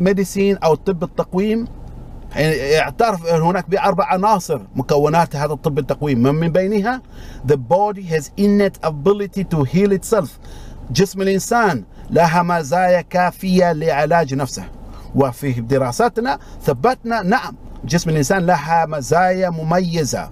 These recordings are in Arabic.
ميديسين أو طب التقويم. اعترف هناك باربع عناصر مكونات هذا الطب التقويم. من بينها the body has innate ability to heal itself. جسم الإنسان لها مزايا كافية لعلاج نفسه. وفي دراساتنا ثبتنا نعم جسم الإنسان لها مزايا مميزة.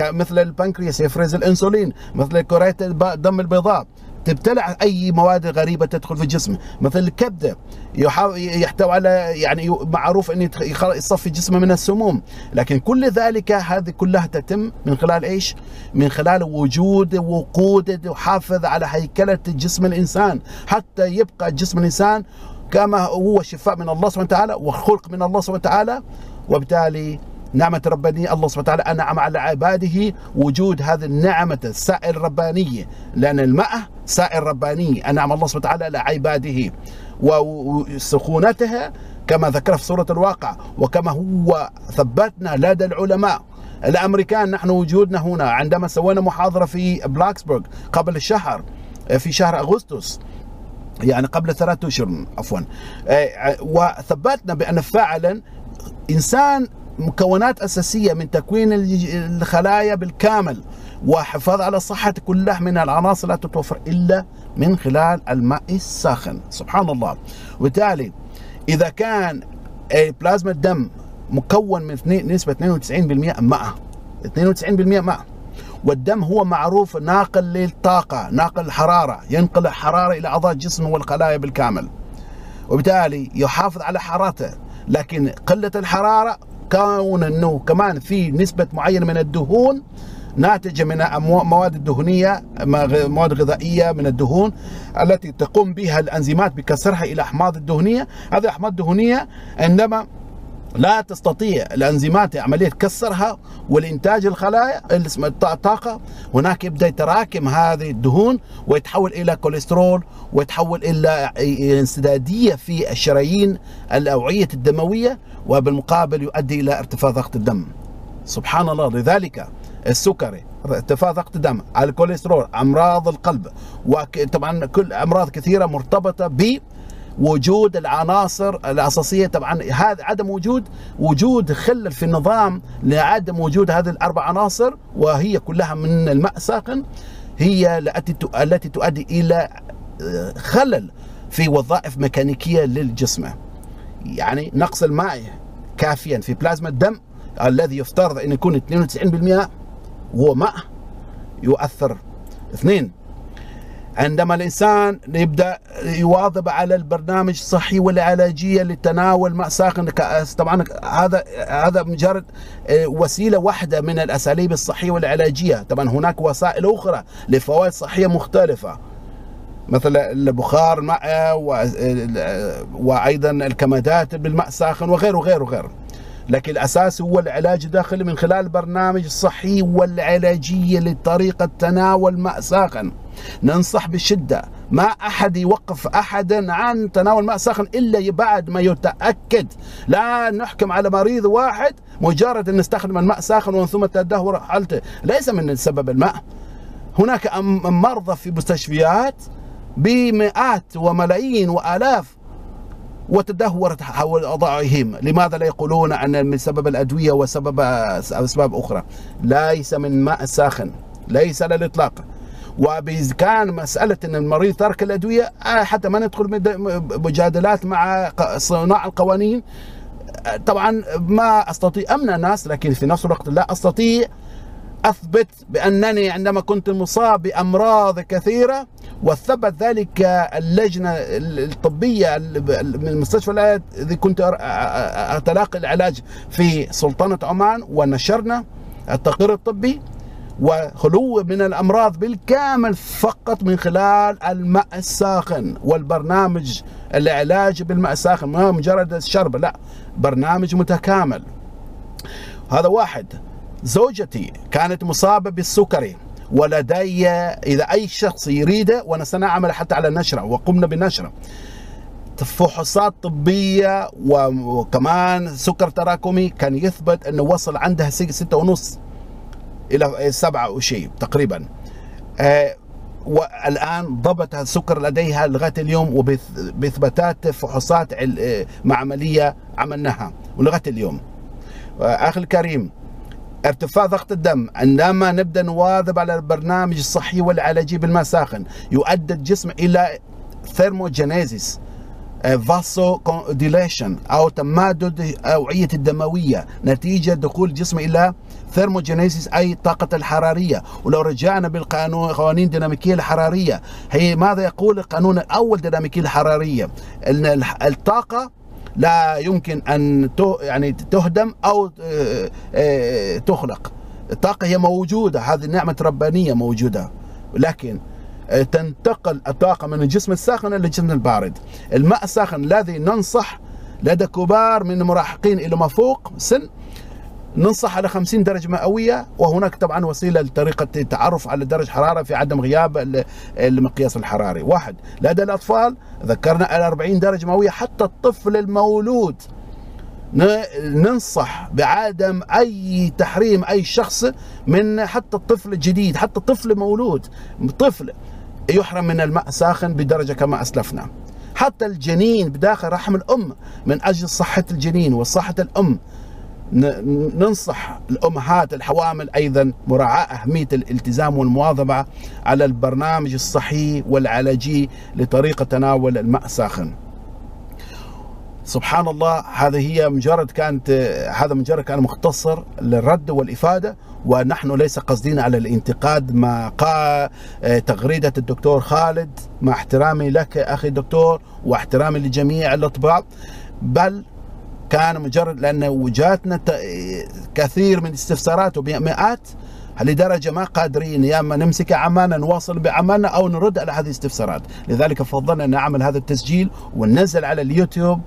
مثل البنكرياس يفرز الإنسولين مثل كريات الدم البيضاء. تبتلع أي مواد غريبة تدخل في الجسم مثل الكبده يحتوي على يعني معروف إن يصفي جسمه من السموم. لكن كل ذلك هذه كلها تتم من خلال إيش؟ من خلال وجود وقود يحافظ على هيكلة جسم الإنسان. حتى يبقى جسم الإنسان كما هو شفاء من الله سبحانه وتعالى وخلق من الله سبحانه وتعالى. وبالتالي نعمة ربانية الله سبحانه وتعالى أنعم على عباده وجود هذه النعمة السائل الربانية لأن الماء سائل رباني أنعم الله سبحانه وتعالى على عباده وسخونتها كما ذكر في سورة الواقع. وكما هو ثبتنا لدى العلماء الأمريكان نحن وجودنا هنا عندما سوينا محاضرة في بلاكسبرغ قبل الشهر في شهر أغسطس يعني قبل ثلاثة أشهر عفوا. وثبتنا بأن فعلا إنسان مكونات أساسية من تكوين الخلايا بالكامل. وحفاظ على صحة كلها من العناصر لا تتوفر إلا من خلال الماء الساخن. سبحان الله. وبالتالي إذا كان بلازما الدم مكون من نسبة 92% ماء. 92% ماء. والدم هو معروف ناقل للطاقة ناقل الحرارة ينقل الحرارة إلى أعضاء الجسم والخلايا بالكامل. وبالتالي يحافظ على حرارته. لكن قلة الحرارة كون أنه كمان في نسبة معينة من الدهون ناتجة من مواد الدهنية مواد غذائية من الدهون التي تقوم بها الأنزيمات بكسرها إلى أحماض الدهنية. هذه الأحماض الدهنية عندما لا تستطيع الأنزيمات عمليه كسرها والإنتاج الخلايا الطاقه هناك يبدأ يتراكم هذه الدهون ويتحول إلى كوليسترول ويتحول إلى إنسدادية في الشرايين الأوعية الدموية وبالمقابل يؤدي إلى ارتفاع ضغط الدم. سبحان الله. لذلك السكري ارتفاع ضغط الدم الكوليسترول أمراض القلب وطبعا كل أمراض كثيرة مرتبطة ب وجود العناصر الأساسية. طبعا هذا عدم وجود وجود خلل في النظام لعدم وجود هذه الأربع عناصر وهي كلها من الماء ساخن هي التي تؤدي إلى خلل في وظائف ميكانيكية للجسم. يعني نقص الماء كافيا في بلازما الدم الذي يفترض أن يكون 92% هو ماء يؤثر. اثنين عندما الإنسان يبدأ يواظب على البرنامج الصحي والعلاجية لتناول ماء ساخن طبعا هذا هذا مجرد وسيلة واحدة من الأساليب الصحية والعلاجية. طبعا هناك وسائل أخرى لفوائد صحية مختلفة. مثل البخار الماء وأيضا الكمادات بالماء الساخن وغيره وغيره وغيره. لكن الأساس هو العلاج الداخلي من خلال البرنامج الصحي والعلاجية لطريقة تناول ماء ساخن. ننصح بشدة ما أحد يوقف أحدا عن تناول ماء ساخن إلا بعد ما يتأكد. لا نحكم على مريض واحد مجرد أن نستخدم الماء ساخن ومن ثم تدهور حالته. ليس من سبب الماء. هناك مرضى في مستشفيات بمئات وملايين وآلاف وتدهورت حول أضاعهم لماذا لا يقولون أن من سبب الأدوية وسبب أسباب أخرى؟ ليس من ماء ساخن ليس على الإطلاق وإذا كان مسألة أن المريض ترك الأدوية حتى ما ندخل مجادلات مع صناع القوانين طبعا ما أستطيع أمنع الناس لكن في نفس الوقت لا أستطيع أثبت بأنني عندما كنت مصاب بأمراض كثيرة وثبت ذلك اللجنة الطبية من مستشفى الآيات الذي كنت أتلاقي العلاج في سلطنة عمان ونشرنا التقرير الطبي وخلو من الأمراض بالكامل فقط من خلال الماء الساخن والبرنامج العلاج بالماء الساخن. ما مجرد الشرب لا برنامج متكامل. هذا واحد. زوجتي كانت مصابة بالسكري ولدي إذا أي شخص يريده وأنا سنعمل حتى على نشرة وقمنا بنشرة فحوصات طبية وكمان سكر تراكمي كان يثبت أنه وصل عندها ستة ونص إلى سبعة وشيء تقريبا. والآن ضبط السكر لديها لغاية اليوم وباثباتات فحوصات معمليه عملناها ولغاية اليوم. أخي الكريم ارتفاع ضغط الدم عندما نبدأ نواظب على البرنامج الصحي والعلاجي بالماء الساخن يؤدي الجسم إلى thermogenesis vasodilation أو تمدد الأوعية الدموية نتيجة دخول الجسم إلى ثيرموجينيسيس أي طاقة الحرارية. ولو رجعنا بالقانون قوانين الديناميكيه الحرارية هي ماذا يقول القانون الأول الديناميكيه الحرارية؟ إن الطاقة لا يمكن أن يعني تهدم أو آه، آه، تخلق. الطاقة هي موجودة هذه نعمه ربانيه موجودة. لكن آه، تنتقل الطاقة من الجسم الساخن إلى الجسم البارد. الماء الساخن الذي ننصح لدى كبار من المراهقين إلى ما فوق سن ننصح على 50 درجة مئوية وهناك طبعا وسيلة لطريقة التعرف على درجة حرارة في عدم غياب المقياس الحراري. واحد لدى الأطفال ذكرنا على 40 درجة مئوية حتى الطفل المولود. ننصح بعدم أي تحريم أي شخص من حتى الطفل الجديد حتى الطفل مولود. طفل يحرم من الماء ساخن بدرجة كما أسلفنا. حتى الجنين بداخل رحم الأم من أجل صحة الجنين وصحة الأم. ننصح الأمهات الحوامل أيضا مراعاة أهمية الالتزام والمواظبة على البرنامج الصحي والعلاجي لطريقة تناول الماء الساخن. سبحان الله هذه هي مجرد كانت هذا مجرد كان مختصر للرد والإفادة ونحن ليس قصدنا على الانتقاد ما قال تغريدة الدكتور خالد مع احترامي لك أخي الدكتور واحترامي لجميع الأطباء بل كان مجرد لأن وجاتنا كثير من الاستفسارات ومئات لدرجة ما قادرين يا أما نمسك عمالنا نواصل بعملنا أو نرد على هذه الاستفسارات. لذلك فضلنا أن نعمل هذا التسجيل وننزل على اليوتيوب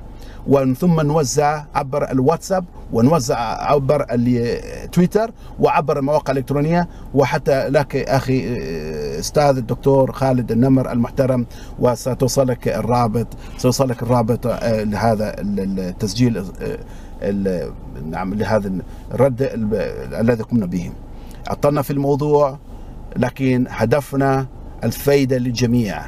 ثم نوزع عبر الواتساب ونوزع عبر التويتر وعبر المواقع الإلكترونية وحتى لك أخي أستاذ الدكتور خالد النمر المحترم وستوصلك الرابط سيوصلك الرابط آه، لهذا التسجيل آه، نعم لهذا الرد الذي قمنا به. عطلنا في الموضوع لكن هدفنا الفايدة للجميع.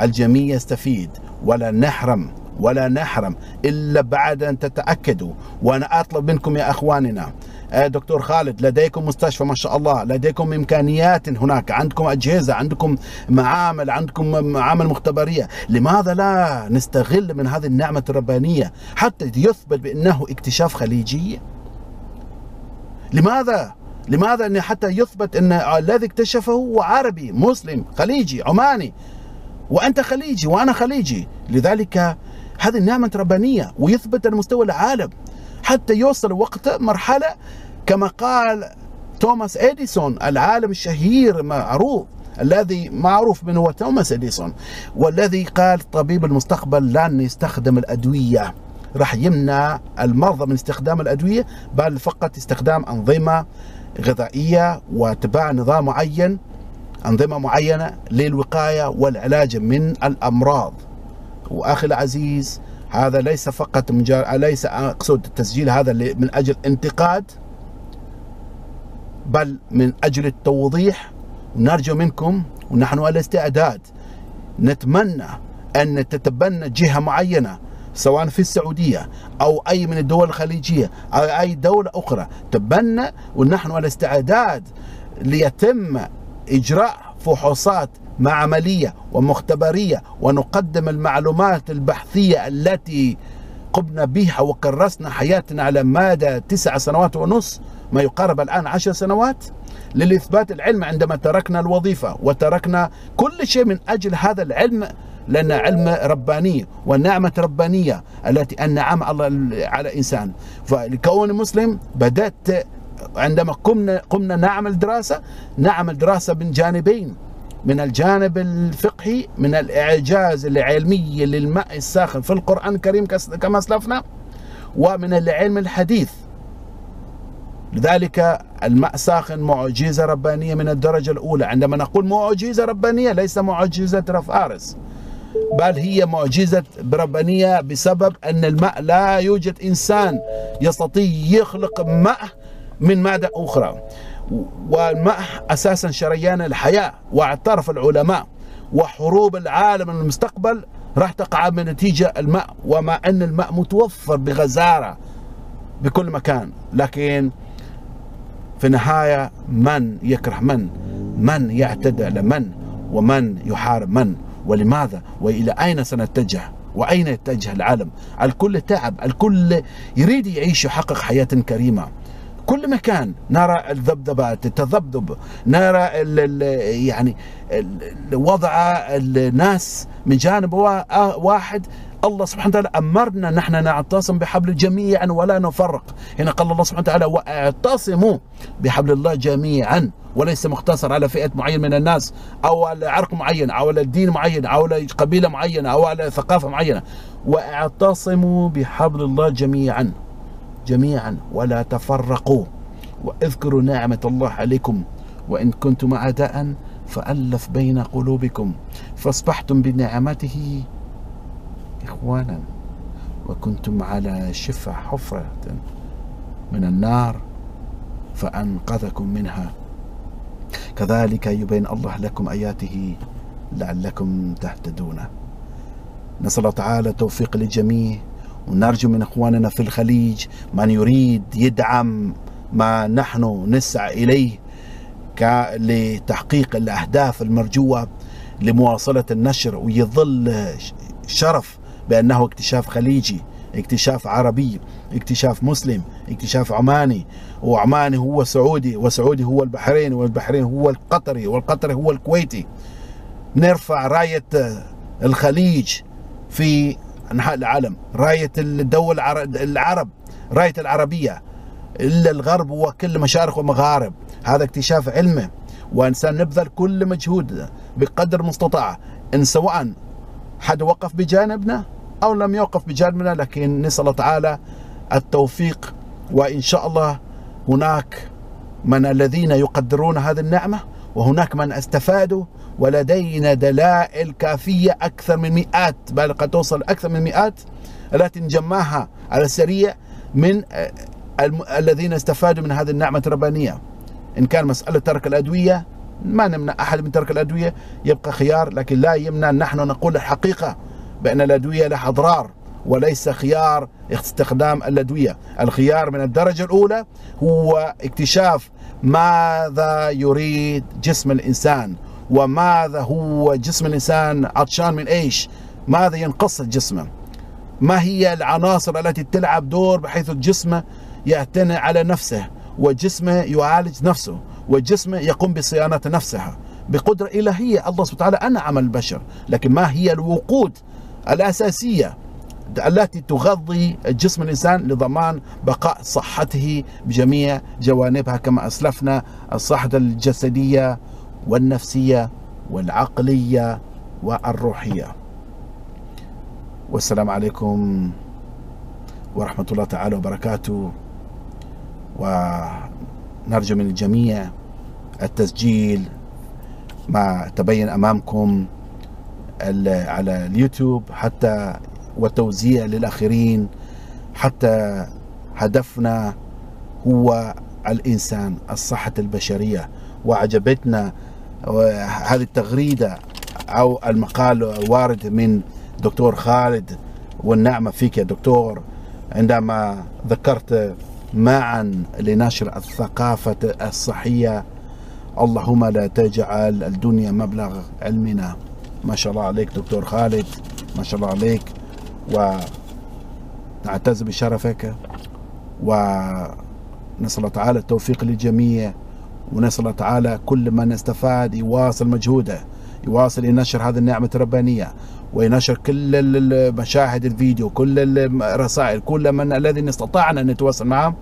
الجميع يستفيد ولا نحرم ولا نحرم إلا بعد أن تتأكدوا. وأنا أطلب منكم يا أخواننا آه، دكتور خالد لديكم مستشفى ما شاء الله لديكم إمكانيات هناك عندكم أجهزة عندكم معامل عندكم معامل مختبرية. لماذا لا نستغل من هذه النعمة الربانية حتى يثبت بأنه اكتشاف خليجي؟ لماذا؟ لماذا أن حتى يثبت أن الذي اكتشفه هو عربي مسلم خليجي عماني؟ وأنت خليجي وأنا خليجي. لذلك هذه نعمة ربانية ويثبت على مستوى العالم حتى يوصل وقت مرحلة كما قال توماس إديسون العالم الشهير معروف الذي معروف من هو توماس إديسون والذي قال طبيب المستقبل لن يستخدم الأدوية. راح يمنع المرضى من استخدام الأدوية بل فقط استخدام أنظمة غذائية واتباع نظام معين أنظمة معينة للوقاية والعلاج من الأمراض. وأخي العزيز هذا ليس فقط مجال ليس أقصد التسجيل هذا من أجل انتقاد بل من أجل التوضيح. ونرجو منكم ونحن على استعداد نتمنى أن تتبنى جهة معينة سواء في السعودية أو أي من الدول الخليجية أو أي دولة أخرى. تبنى ونحن على استعداد ليتم إجراء فحوصات معملية ومختبرية ونقدم المعلومات البحثية التي قمنا بها وكرسنا حياتنا على مدى تسع سنوات ونص ما يقارب الآن عشر سنوات للإثبات العلم عندما تركنا الوظيفة وتركنا كل شيء من أجل هذا العلم لأن علم رباني والنعمة ربانية التي أنعم الله على إنسان فلكون مسلم بدأت عندما قمنا قمنا نعمل دراسة نعمل دراسة من جانبين. من الجانب الفقهي من الإعجاز العلمي للماء الساخن في القرآن الكريم كما أسلفنا ومن العلم الحديث. لذلك الماء ساخن معجزة ربانية من الدرجة الأولى. عندما نقول معجزة ربانية ليس معجزة فارس بل هي معجزة ربانية بسبب أن الماء لا يوجد إنسان يستطيع يخلق ماء من مادة أخرى. والماء أساسا شريان الحياة واعترف العلماء وحروب العالم المستقبل راح تقع من نتيجة الماء ومع أن الماء متوفر بغزارة بكل مكان. لكن في النهاية من يكره من؟ من يعتدى على من؟ ومن يحارب من؟ ولماذا؟ وإلى أين سنتجه؟ وأين يتجه العالم؟ الكل تعب الكل يريد يعيش يحقق حياة كريمة. كل مكان نرى الذبذبات التذبذب نرى ال ال يعني وضع الناس من جانب واحد. الله سبحانه وتعالى أمرنا نحن نعتصم بحبل جميعا ولا نفرق. هنا قال الله سبحانه وتعالى واعتصموا بحبل الله جميعا وليس مقتصر على فئة معين من الناس أو على عرق معين أو على دين معين أو على قبيلة معينة أو على ثقافة معينة. واعتصموا بحبل الله جميعا. جميعا ولا تفرقوا. وأذكروا نعمة الله عليكم وإن كنتم أعداء فألف بين قلوبكم فاصبحتم بنعمته إخوانا وكنتم على شفا حفرة من النار فأنقذكم منها. كذلك يبين الله لكم آياته لعلكم تهتدون. نسأل الله تعالى التوفيق للجميع ونرجو من إخواننا في الخليج من يريد يدعم ما نحن نسعى إليه لتحقيق الأهداف المرجوة لمواصلة النشر ويظل شرف بأنه اكتشاف خليجي اكتشاف عربي اكتشاف مسلم اكتشاف عماني. وعماني هو سعودي وسعودي هو البحرين والبحرين هو القطري والقطري هو الكويتي. نرفع راية الخليج في أنحاء العالم راية الدول العرب راية العربية. إلا الغرب وكل مشارق ومغارب. هذا اكتشاف علمي وإنسان نبذل كل مجهود بقدر المستطاع إن سواء حد وقف بجانبنا أو لم يوقف بجانبنا لكن نسال الله تعالى التوفيق وإن شاء الله هناك من الذين يقدرون هذه النعمة وهناك من أستفادوا ولدينا دلائل كافية أكثر من مئات بل قد توصل أكثر من مئات التي نجمعها على السريع من آه، الذين استفادوا من هذه النعمة الربانية. إن كان مسألة ترك الأدوية ما نمنع أحد من ترك الأدوية يبقى خيار لكن لا يمنع نحن نقول الحقيقة بأن الأدوية لها أضرار وليس خيار استخدام الأدوية. الخيار من الدرجة الأولى هو اكتشاف ماذا يريد جسم الإنسان. وماذا هو جسم الإنسان عطشان من إيش؟ ماذا ينقص جسمه ما هي العناصر التي تلعب دور بحيث الجسم يعتني على نفسه وجسمه يعالج نفسه وجسمه يقوم بصيانة نفسها؟ بقدرة إلهية الله سبحانه وتعالى أنعم البشر لكن ما هي الوقود الأساسية التي تغذي جسم الإنسان لضمان بقاء صحته بجميع جوانبها كما أسلفنا الصحة الجسدية والنفسية والعقلية والروحية. والسلام عليكم ورحمة الله تعالى وبركاته. ونرجو من الجميع التسجيل ما تبين أمامكم على اليوتيوب حتى وتوزيع للآخرين حتى هدفنا هو الإنسان الصحة البشرية. وعجبتنا هذه التغريدة أو المقال وارد من دكتور خالد والنعمة فيك يا دكتور. عندما ذكرت معا لنشر الثقافة الصحية اللهم لا تجعل الدنيا مبلغ علمنا. ما شاء الله عليك دكتور خالد ما شاء الله عليك. ونعتز بشرفك ونسأل الله تعالى التوفيق للجميع. ونسأل الله تعالى كل من استفاد يواصل مجهوده يواصل لنشر هذه النعمة الربانية وينشر كل المشاهد الفيديو كل الرسائل كل من الذي استطعنا أن نتواصل معه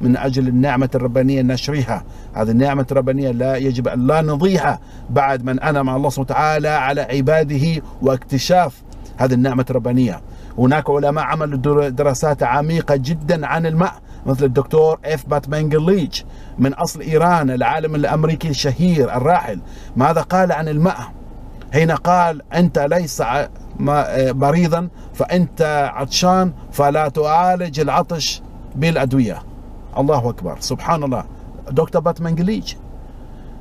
من أجل النعمة الربانية نشرها. هذه النعمة الربانية لا يجب أن لا نضيعها بعد من أنعم الله سبحانه وتعالى على عباده واكتشاف هذه النعمة الربانية. هناك علماء عملوا دراسات عميقة جدا عن الماء مثل الدكتور F باتمانجليج من أصل إيران العالم الأمريكي الشهير الراحل. ماذا قال عن الماء حين قال أنت ليس مريضا فأنت عطشان فلا تعالج العطش بالأدوية. الله أكبر. سبحان الله. دكتور باتمانجليج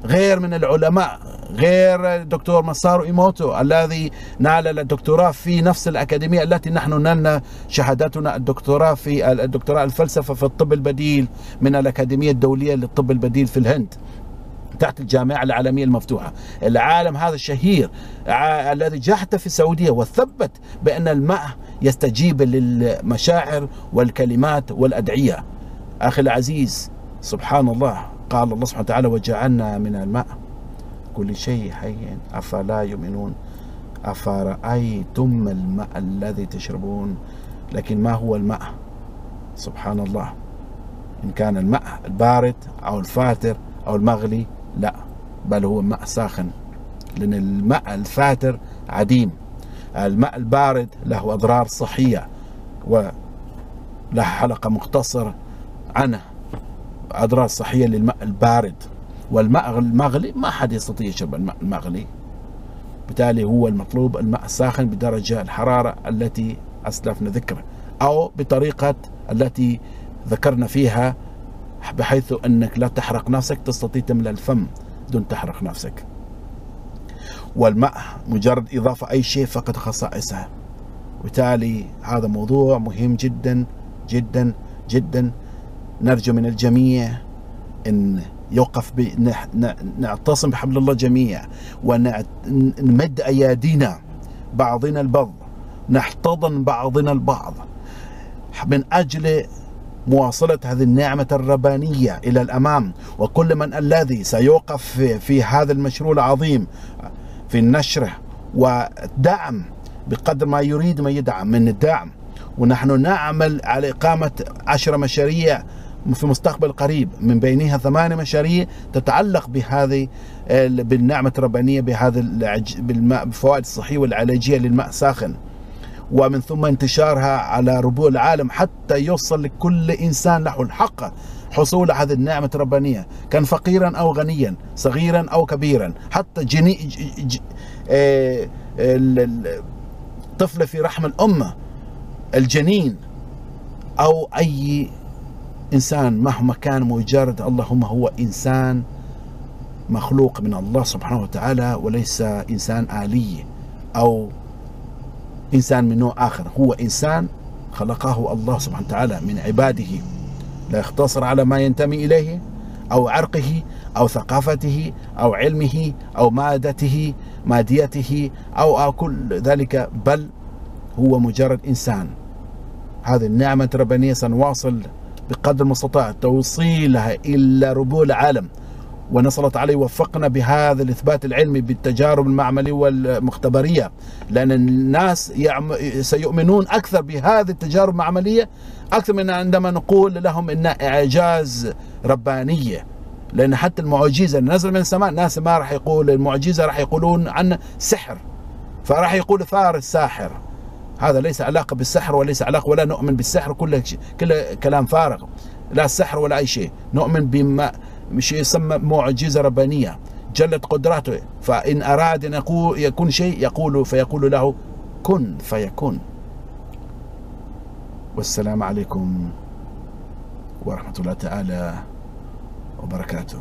غير من العلماء غير الدكتور مسارو إيموتو الذي نال الدكتوراه في نفس الأكاديمية التي نحن نلنا شهادتنا الدكتوراه في الدكتوراه الفلسفة في الطب البديل من الأكاديمية الدولية للطب البديل في الهند تحت الجامعة العالمية المفتوحة. العالم هذا الشهير الذي جاء حتى في السعودية وثبت بأن الماء يستجيب للمشاعر والكلمات والأدعية. أخي العزيز سبحان الله. قال الله سبحانه وتعالى وجعلنا من الماء كل شيء حي. أفلا يؤمنون؟ أفرأيتم الماء الذي تشربون؟ لكن ما هو الماء؟ سبحان الله. إن كان الماء البارد أو الفاتر أو المغلي لا. بل هو ماء ساخن. لأن الماء الفاتر عديم. الماء البارد له أضرار صحية. وله حلقة مختصرة عنه. أضرار صحية للماء البارد والماء المغلي ما حد يستطيع يشرب الماء المغلي. بالتالي هو المطلوب الماء الساخن بدرجة الحرارة التي أسلفنا ذكره أو بطريقة التي ذكرنا فيها بحيث أنك لا تحرق نفسك تستطيع تملأ الفم دون تحرق نفسك. والماء مجرد إضافة أي شيء فقد خصائصها وبالتالي هذا موضوع مهم جدا جدا جدا. نرجو من الجميع أن يوقف نعتصم بحبل الله جميع ونمد أيادينا بعضنا البعض نحتضن بعضنا البعض. من أجل مواصلة هذه النعمة الربانية إلى الأمام وكل من الذي سيوقف في, هذا المشروع العظيم في النشر ودعم بقدر ما يريد ما يدعم من الدعم. ونحن نعمل على إقامة عشر مشاريع في مستقبل قريب من بينها ثمانية مشاريع تتعلق بهذه بالنعمة الربانية بهذا بالماء بالفوائد الصحية والعلاجية للماء الساخن ومن ثم انتشارها على ربوع العالم حتى يوصل لكل إنسان له الحق حصول هذه النعمة الربانية كان فقيرا أو غنيا صغيرا أو كبيرا. حتى جني ج... آه... الطفل في رحم الأمة الجنين أو أي إنسان مهما كان مجرد اللهم هو إنسان مخلوق من الله سبحانه وتعالى وليس إنسان آلي أو إنسان من نوع آخر. هو إنسان خلقه الله سبحانه وتعالى من عباده. لا يختصر على ما ينتمي إليه أو عرقه أو ثقافته أو علمه أو مادته ماديته أو, أو كل ذلك بل هو مجرد إنسان. هذه النعمة الربانية سنواصل بقدر المستطاع توصيلها إلى ربوع العالم. ونسأل الله تعالى يوفقنا بهذا الإثبات العلمي بالتجارب المعملية والمختبرية لأن الناس سيؤمنون أكثر بهذه التجارب المعملية أكثر من عندما نقول لهم إنها إعجاز ربانية. لأن حتى المعجزة نزل من السماء الناس ما راح يقول المعجزة راح يقولون عنه سحر فراح يقول ثار الساحر هذا ليس علاقة بالسحر وليس علاقة ولا نؤمن بالسحر كل كل كلام فارغ. لا السحر ولا أي شيء. نؤمن بما مش يسمى معجزة ربانية. جلت قدرته فإن أراد أن يكون شيء يقول فيقول له كن فيكون. والسلام عليكم ورحمة الله تعالى وبركاته.